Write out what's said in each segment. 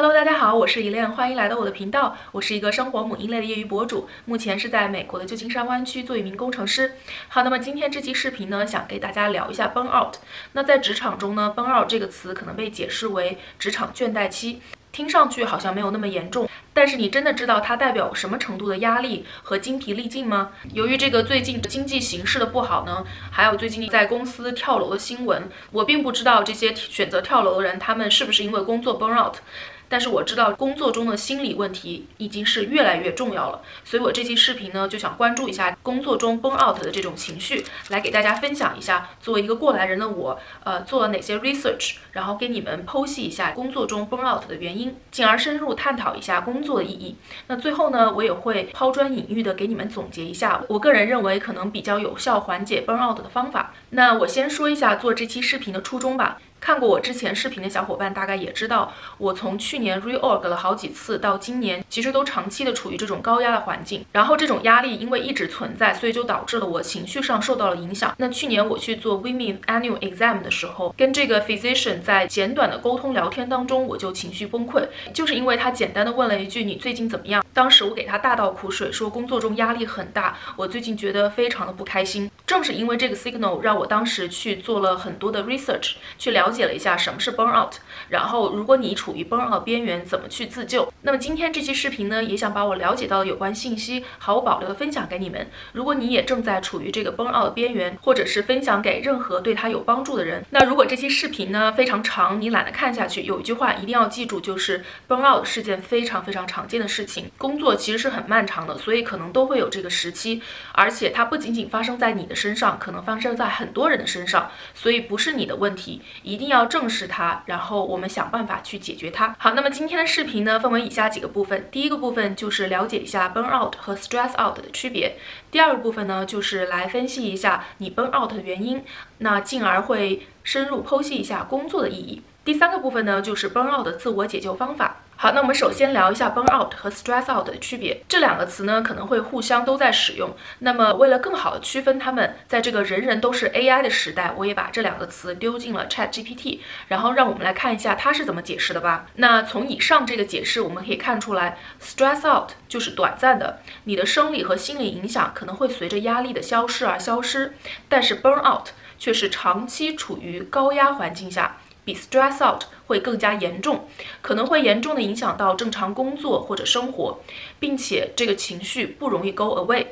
Hello，大家好，我是 Elaine，欢迎来到我的频道。我是一个生活母婴类的业余博主，目前是在美国的旧金山湾区做一名工程师。好，那么今天这期视频呢，想给大家聊一下 burn out。那在职场中呢，burn out 这个词可能被解释为职场倦怠期。听上去好像没有那么严重，但是你真的知道它代表什么程度的压力和精疲力尽吗？由于这个最近经济形势的不好呢，还有最近在公司跳楼的新闻，我并不知道这些选择跳楼的人他们是不是因为工作 burn out。但是我知道工作中的心理问题已经是越来越重要了，所以我这期视频呢就想关注一下工作中 burn out 的这种情绪，来给大家分享一下，作为一个过来人的我，呃，做了哪些 research，然后给你们剖析一下工作中 burn out 的原因，进而深入探讨一下工作的意义。那最后呢，我也会抛砖引玉的给你们总结一下，我个人认为可能比较有效缓解 burn out 的方法。那我先说一下做这期视频的初衷吧。看过我之前视频的小伙伴大概也知道，我从去年 reorg 了好几次，到今年其实都长期的处于这种高压的环境。然后这种压力因为一直存在，所以就导致了我情绪上受到了影响。那去年我去做 women annual exam 的时候，跟这个 physician 在简短的沟通聊天当中，我就情绪崩溃，就是因为他简单的问了一句你最近怎么样。当时我给他大倒苦水，说工作中压力很大，我最近觉得非常的不开心。正是因为这个 signal，让我当时去做了很多的 research，去了解了一下什么是 burn out，然后如果你处于 burn out 边缘，怎么去自救。那么今天这期视频呢，也想把我了解到的有关信息毫无保留的分享给你们。如果你也正在处于这个 burn out 边缘，或者是分享给任何对他有帮助的人，那如果这期视频呢非常长，你懒得看下去，有一句话一定要记住，就是 burn out 是件非常非常常见的事情。工作其实是很漫长的，所以可能都会有这个时期，而且它不仅仅发生在你的。身上可能发生在很多人的身上，所以不是你的问题，一定要正视它，然后我们想办法去解决它。好，那么今天的视频呢，分为以下几个部分。第一个部分就是了解一下 burn out 和 stress out 的区别。第二个部分呢，就是来分析一下你 burn out 的原因，那进而会深入剖析一下工作的意义。第三个部分呢，就是 burn out 的自我解救方法。好，那我们首先聊一下 burn out 和 stress out 的区别。这两个词呢，可能会互相都在使用。那么，为了更好的区分它们，在这个人人都是 AI 的时代，我也把这两个词丢进了 Chat GPT，然后让我们来看一下它是怎么解释的吧。那从以上这个解释，我们可以看出来，stress out 就是短暂的，你的生理和心理影响可能会随着压力的消失而消失，但是 burn out 却是长期处于高压环境下。比 stress out 会更加严重，可能会严重的影响到正常工作或者生活，并且这个情绪不容易 go away。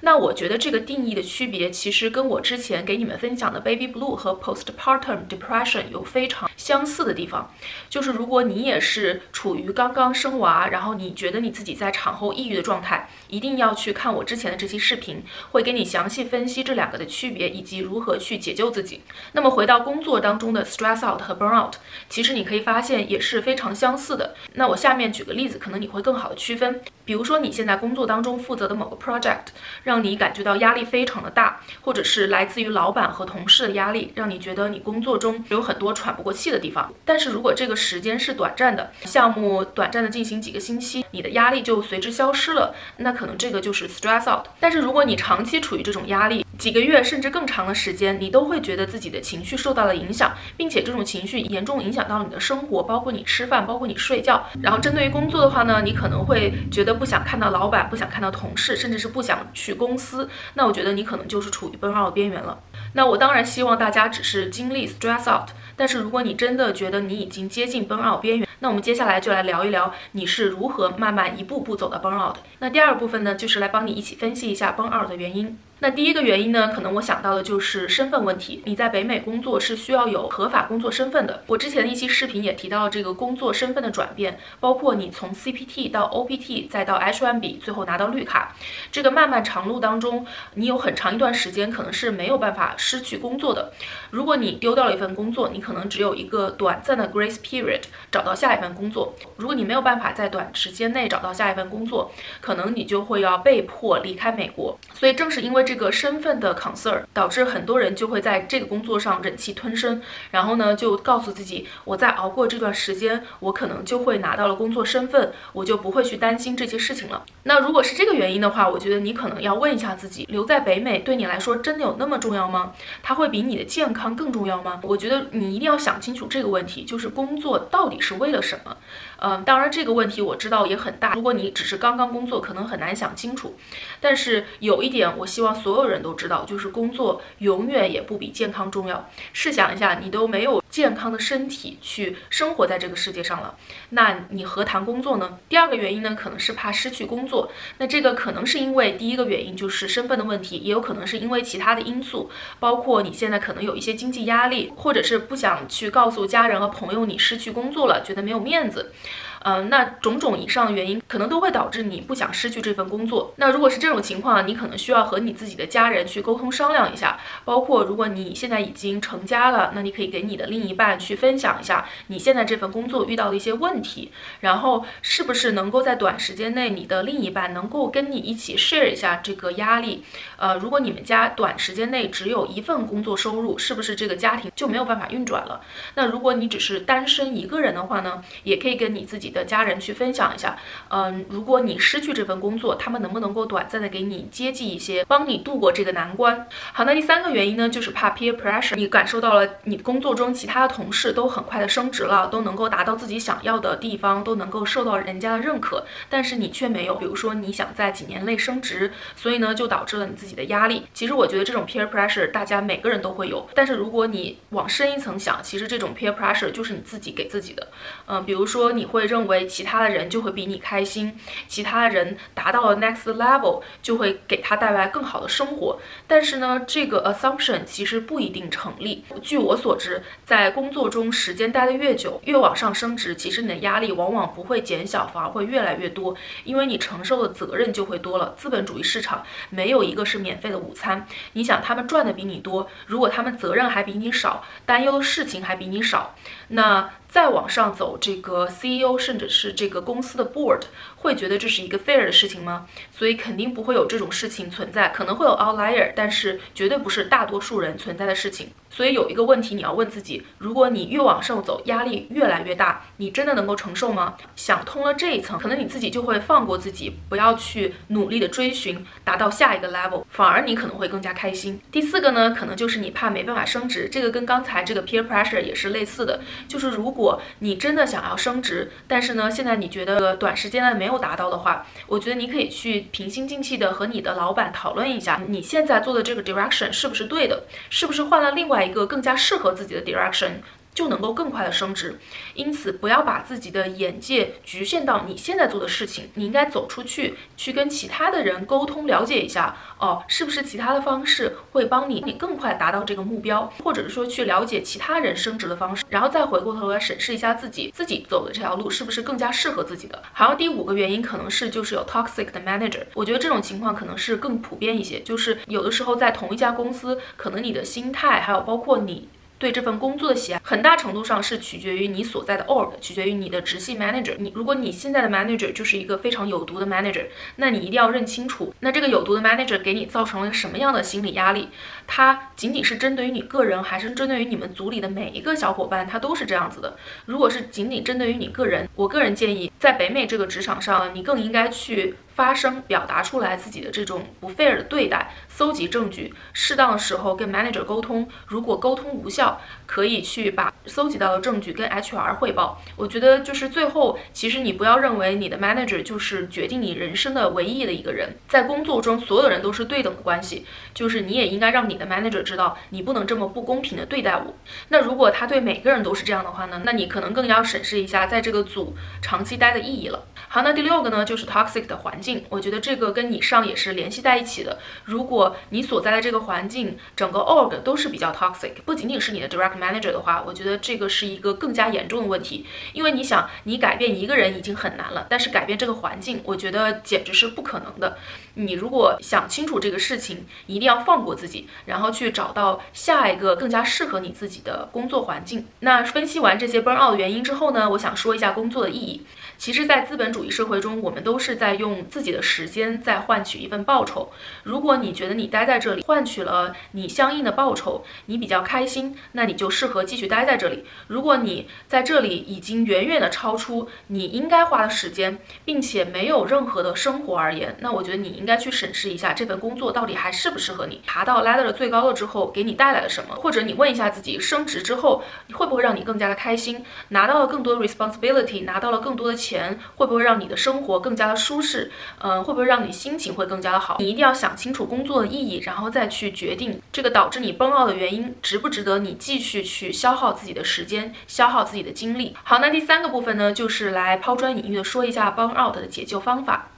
那我觉得这个定义的区别，其实跟我之前给你们分享的 baby blue 和 postpartum depression 有非常相似的地方。就是如果你也是处于刚刚生娃，然后你觉得你自己在产后抑郁的状态，一定要去看我之前的这期视频，会给你详细分析这两个的区别以及如何去解救自己。那么回到工作当中的 stress out 和 burn out，其实你可以发现也是非常相似的。那我下面举个例子，可能你会更好的区分。比如说你现在工作当中负责的某个 project。让你感觉到压力非常的大，或者是来自于老板和同事的压力，让你觉得你工作中有很多喘不过气的地方。但是如果这个时间是短暂的，项目短暂的进行几个星期，你的压力就随之消失了，那可能这个就是 stress out。但是如果你长期处于这种压力，几个月甚至更长的时间，你都会觉得自己的情绪受到了影响，并且这种情绪严重影响到了你的生活，包括你吃饭，包括你睡觉。然后针对于工作的话呢，你可能会觉得不想看到老板，不想看到同事，甚至是不想去。公司，那我觉得你可能就是处于 burn out 边缘了。那我当然希望大家只是经历 stress out，但是如果你真的觉得你已经接近 burn out 边缘，那我们接下来就来聊一聊你是如何慢慢一步步走到 burn out 的。那第二部分呢，就是来帮你一起分析一下 burn out 的原因。那第一个原因呢，可能我想到的就是身份问题。你在北美工作是需要有合法工作身份的。我之前的一期视频也提到了这个工作身份的转变，包括你从 CPT 到 OPT 再到 H1B，最后拿到绿卡，这个漫漫长路当中，你有很长一段时间可能是没有办法失去工作的。如果你丢掉了一份工作，你可能只有一个短暂的 grace period 找到下一份工作。如果你没有办法在短时间内找到下一份工作，可能你就会要被迫离开美国。所以正是因为。这个身份的 concern，导致很多人就会在这个工作上忍气吞声，然后呢，就告诉自己，我在熬过这段时间，我可能就会拿到了工作身份，我就不会去担心这些事情了。那如果是这个原因的话，我觉得你可能要问一下自己，留在北美对你来说真的有那么重要吗？它会比你的健康更重要吗？我觉得你一定要想清楚这个问题，就是工作到底是为了什么？嗯，当然这个问题我知道也很大，如果你只是刚刚工作，可能很难想清楚。但是有一点，我希望所有人都知道，就是工作永远也不比健康重要。试想一下，你都没有健康的身体去生活在这个世界上了，那你何谈工作呢？第二个原因呢，可能是怕失去工作。那这个可能是因为第一个原因就是身份的问题，也有可能是因为其他的因素，包括你现在可能有一些经济压力，或者是不想去告诉家人和朋友你失去工作了，觉得没有面子。嗯，那种种以上原因可能都会导致你不想失去这份工作。那如果是这种情况，你可能需要和你自己的家人去沟通商量一下。包括如果你现在已经成家了，那你可以给你的另一半去分享一下你现在这份工作遇到的一些问题，然后是不是能够在短时间内，你的另一半能够跟你一起 share 一下这个压力。呃，如果你们家短时间内只有一份工作收入，是不是这个家庭就没有办法运转了？那如果你只是单身一个人的话呢，也可以跟你自己。的家人去分享一下，嗯，如果你失去这份工作，他们能不能够短暂的给你接济一些，帮你度过这个难关？好，那第三个原因呢，就是怕 peer pressure，你感受到了你工作中其他的同事都很快的升职了，都能够达到自己想要的地方，都能够受到人家的认可，但是你却没有。比如说你想在几年内升职，所以呢，就导致了你自己的压力。其实我觉得这种 peer pressure 大家每个人都会有，但是如果你往深一层想，其实这种 peer pressure 就是你自己给自己的。嗯，比如说你会认。认为其他的人就会比你开心，其他的人达到了 next level 就会给他带来更好的生活。但是呢，这个 assumption 其实不一定成立。据我所知，在工作中时间待得越久，越往上升职，其实你的压力往往不会减小，反而会越来越多，因为你承受的责任就会多了。资本主义市场没有一个是免费的午餐。你想，他们赚的比你多，如果他们责任还比你少，担忧的事情还比你少，那。再往上走，这个 CEO 甚至是这个公司的 board 会觉得这是一个 fair 的事情吗？所以肯定不会有这种事情存在，可能会有 outlier，但是绝对不是大多数人存在的事情。所以有一个问题你要问自己：如果你越往上走，压力越来越大，你真的能够承受吗？想通了这一层，可能你自己就会放过自己，不要去努力的追寻达到下一个 level，反而你可能会更加开心。第四个呢，可能就是你怕没办法升职，这个跟刚才这个 peer pressure 也是类似的，就是如果。你真的想要升职，但是呢，现在你觉得短时间内没有达到的话，我觉得你可以去平心静气的和你的老板讨论一下，你现在做的这个 direction 是不是对的，是不是换了另外一个更加适合自己的 direction。就能够更快的升职，因此不要把自己的眼界局限到你现在做的事情，你应该走出去，去跟其他的人沟通，了解一下哦，是不是其他的方式会帮你你更快达到这个目标，或者是说去了解其他人升职的方式，然后再回过头来审视一下自己自己走的这条路是不是更加适合自己的。还有第五个原因可能是就是有 toxic 的 manager，我觉得这种情况可能是更普遍一些，就是有的时候在同一家公司，可能你的心态还有包括你。对这份工作的喜爱，很大程度上是取决于你所在的 org，取决于你的直系 manager。你如果你现在的 manager 就是一个非常有毒的 manager，那你一定要认清楚，那这个有毒的 manager 给你造成了什么样的心理压力？它仅仅是针对于你个人，还是针对于你们组里的每一个小伙伴？它都是这样子的。如果是仅仅针对于你个人，我个人建议，在北美这个职场上，你更应该去。发声表达出来自己的这种不 fair 的对待，搜集证据，适当的时候跟 manager 沟通。如果沟通无效，可以去把搜集到的证据跟 HR 汇报。我觉得就是最后，其实你不要认为你的 manager 就是决定你人生的唯一的一个人，在工作中所有人都是对等的关系。就是你也应该让你的 manager 知道，你不能这么不公平的对待我。那如果他对每个人都是这样的话呢？那你可能更要审视一下在这个组长期待的意义了。好，那第六个呢，就是 toxic 的环境。我觉得这个跟以上也是联系在一起的。如果你所在的这个环境，整个 org 都是比较 toxic，不仅仅是你的 direct manager 的话，我觉得这个是一个更加严重的问题。因为你想，你改变一个人已经很难了，但是改变这个环境，我觉得简直是不可能的。你如果想清楚这个事情，一定要放过自己，然后去找到下一个更加适合你自己的工作环境。那分析完这些 burnout 的原因之后呢，我想说一下工作的意义。其实，在资本主义社会中，我们都是在用自己的时间在换取一份报酬。如果你觉得你待在这里换取了你相应的报酬，你比较开心，那你就适合继续待在这里。如果你在这里已经远远的超出你应该花的时间，并且没有任何的生活而言，那我觉得你应该去审视一下这份工作到底还适不适合你。爬到 ladder 的最高了之后，给你带来了什么？或者你问一下自己，升职之后会不会让你更加的开心？拿到了更多的 responsibility，拿到了更多的钱，会不会让你的生活更加的舒适？嗯，会不会让你心情会更加的好？你一定要想清楚工作的意义，然后再去决定这个导致你崩 out 的原因值不值得你继续去消耗自己的时间，消耗自己的精力。好，那第三个部分呢，就是来抛砖引玉的说一下崩 out 的解救方法。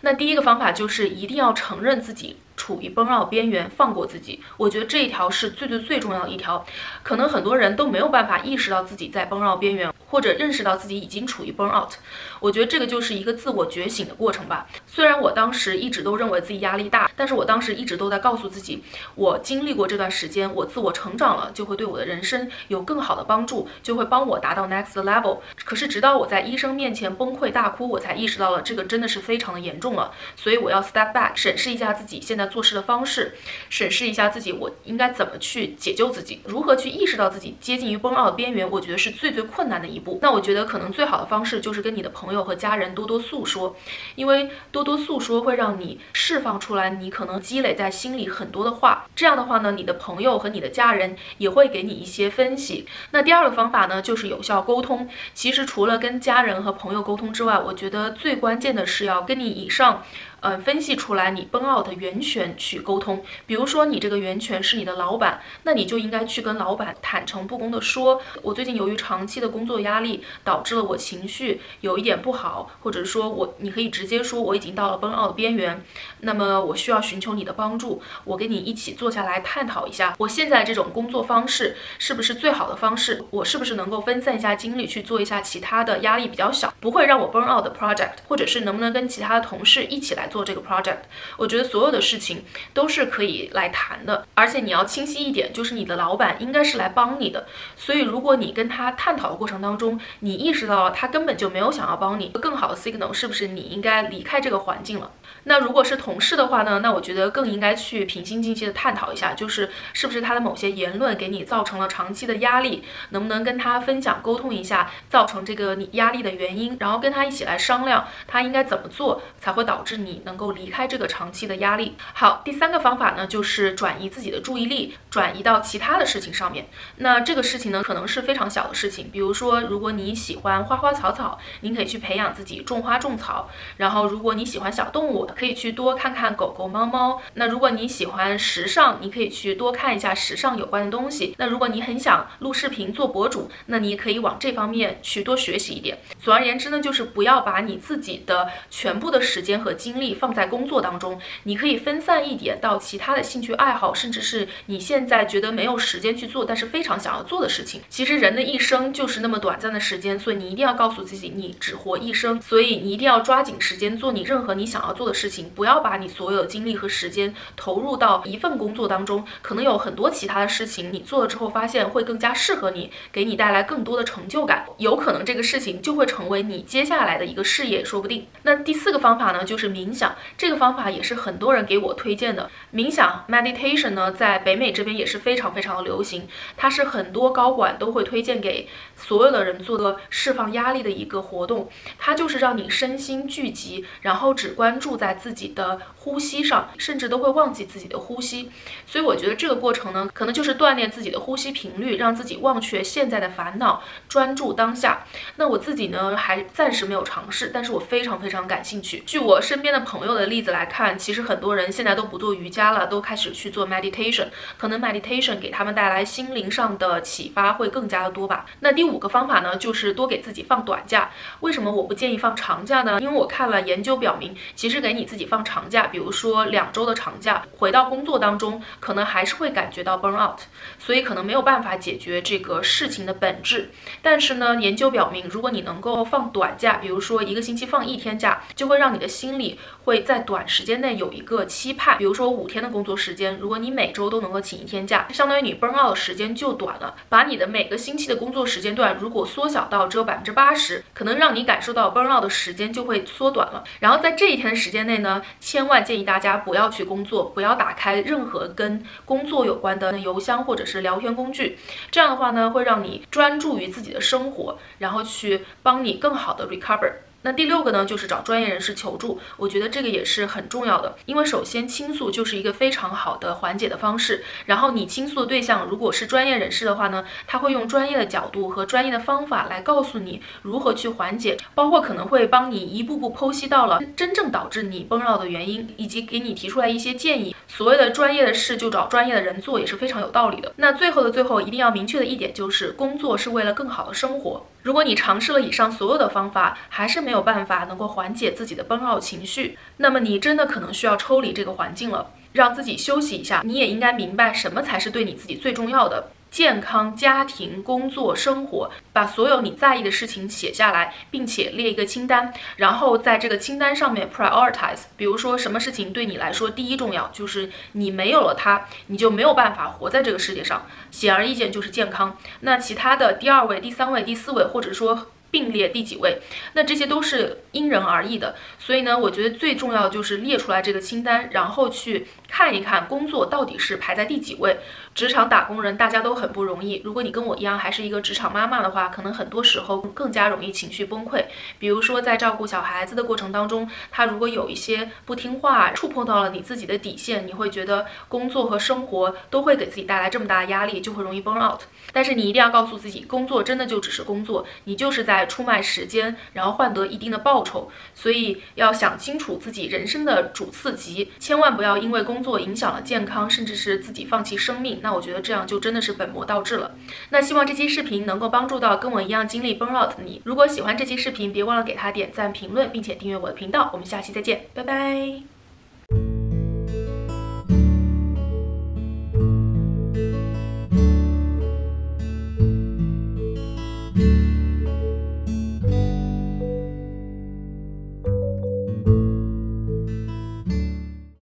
那第一个方法就是一定要承认自己。处于崩 out 边缘，放过自己，我觉得这一条是最最最重要的一条。可能很多人都没有办法意识到自己在崩 out 边缘，或者认识到自己已经处于 burn out。我觉得这个就是一个自我觉醒的过程吧。虽然我当时一直都认为自己压力大，但是我当时一直都在告诉自己，我经历过这段时间，我自我成长了，就会对我的人生有更好的帮助，就会帮我达到 next level。可是直到我在医生面前崩溃大哭，我才意识到了这个真的是非常的严重了。所以我要 step back，审视一下自己现在。做事的方式，审视一下自己，我应该怎么去解救自己？如何去意识到自己接近于崩 out 的边缘？我觉得是最最困难的一步。那我觉得可能最好的方式就是跟你的朋友和家人多多诉说，因为多多诉说会让你释放出来你可能积累在心里很多的话。这样的话呢，你的朋友和你的家人也会给你一些分析。那第二个方法呢，就是有效沟通。其实除了跟家人和朋友沟通之外，我觉得最关键的是要跟你以上。嗯，分析出来你 burn out 的源泉去沟通。比如说你这个源泉是你的老板，那你就应该去跟老板坦诚不公的说，我最近由于长期的工作压力，导致了我情绪有一点不好，或者说我你可以直接说我已经到了 burn out 的边缘，那么我需要寻求你的帮助，我跟你一起坐下来探讨一下，我现在这种工作方式是不是最好的方式？我是不是能够分散一下精力去做一下其他的压力比较小，不会让我 burn out 的 project，或者是能不能跟其他的同事一起来。做这个 project，我觉得所有的事情都是可以来谈的，而且你要清晰一点，就是你的老板应该是来帮你的。所以如果你跟他探讨的过程当中，你意识到了他根本就没有想要帮你，更好的 signal 是不是你应该离开这个环境了？那如果是同事的话呢？那我觉得更应该去平心静气的探讨一下，就是是不是他的某些言论给你造成了长期的压力，能不能跟他分享沟通一下造成这个你压力的原因，然后跟他一起来商量他应该怎么做才会导致你能够离开这个长期的压力。好，第三个方法呢，就是转移自己的注意力，转移到其他的事情上面。那这个事情呢，可能是非常小的事情，比如说如果你喜欢花花草草，你可以去培养自己种花种草。然后如果你喜欢小动物，可以去多看看狗狗、猫猫。那如果你喜欢时尚，你可以去多看一下时尚有关的东西。那如果你很想录视频做博主，那你也可以往这方面去多学习一点。总而言之呢，就是不要把你自己的全部的时间和精力放在工作当中，你可以分散一点到其他的兴趣爱好，甚至是你现在觉得没有时间去做，但是非常想要做的事情。其实人的一生就是那么短暂的时间，所以你一定要告诉自己，你只活一生，所以你一定要抓紧时间做你任何你想要做的事。情不要把你所有的精力和时间投入到一份工作当中，可能有很多其他的事情，你做了之后发现会更加适合你，给你带来更多的成就感，有可能这个事情就会成为你接下来的一个事业，说不定。那第四个方法呢，就是冥想，这个方法也是很多人给我推荐的。冥想 meditation 呢，在北美这边也是非常非常的流行，它是很多高管都会推荐给所有的人做的释放压力的一个活动，它就是让你身心聚集，然后只关注在。自己的呼吸上，甚至都会忘记自己的呼吸，所以我觉得这个过程呢，可能就是锻炼自己的呼吸频率，让自己忘却现在的烦恼，专注当下。那我自己呢，还暂时没有尝试，但是我非常非常感兴趣。据我身边的朋友的例子来看，其实很多人现在都不做瑜伽了，都开始去做 meditation，可能 meditation 给他们带来心灵上的启发会更加的多吧。那第第五个方法呢，就是多给自己放短假。为什么我不建议放长假呢？因为我看了研究表明，其实给你。自己放长假，比如说两周的长假，回到工作当中，可能还是会感觉到 burn out，所以可能没有办法解决这个事情的本质。但是呢，研究表明，如果你能够放短假，比如说一个星期放一天假，就会让你的心里会在短时间内有一个期盼，比如说五天的工作时间，如果你每周都能够请一天假，相当于你 burn out 的时间就短了。把你的每个星期的工作时间段如果缩小到只有百分之八十，可能让你感受到 burn out 的时间就会缩短了。然后在这一天的时间内呢，千万建议大家不要去工作，不要打开任何跟工作有关的邮箱或者是聊天工具。这样的话呢，会让你专注于自己的生活，然后去帮你更好的 recover。那第六个呢，就是找专业人士求助。我觉得这个也是很重要的，因为首先倾诉就是一个非常好的缓解的方式。然后你倾诉的对象如果是专业人士的话呢，他会用专业的角度和专业的方法来告诉你如何去缓解，包括可能会帮你一步步剖析到了真正导致你崩绕的原因，以及给你提出来一些建议。所谓的专业的事就找专业的人做也是非常有道理的。那最后的最后，一定要明确的一点就是，工作是为了更好的生活。如果你尝试了以上所有的方法，还是没没有办法能够缓解自己的崩绕情绪，那么你真的可能需要抽离这个环境了，让自己休息一下。你也应该明白什么才是对你自己最重要的。健康、家庭、工作、生活，把所有你在意的事情写下来，并且列一个清单，然后在这个清单上面 prioritize。比如说，什么事情对你来说第一重要，就是你没有了它，你就没有办法活在这个世界上。显而易见，就是健康。那其他的第二位、第三位、第四位，或者说。并列第几位？那这些都是因人而异的，所以呢，我觉得最重要就是列出来这个清单，然后去看一看工作到底是排在第几位。职场打工人大家都很不容易，如果你跟我一样还是一个职场妈妈的话，可能很多时候更加容易情绪崩溃。比如说在照顾小孩子的过程当中，他如果有一些不听话，触碰到了你自己的底线，你会觉得工作和生活都会给自己带来这么大的压力，就会容易 burn out。但是你一定要告诉自己，工作真的就只是工作，你就是在。出卖时间，然后换得一定的报酬，所以要想清楚自己人生的主次级，千万不要因为工作影响了健康，甚至是自己放弃生命。那我觉得这样就真的是本末倒置了。那希望这期视频能够帮助到跟我一样经历 burn out 的你。如果喜欢这期视频，别忘了给他点赞、评论，并且订阅我的频道。我们下期再见，拜拜。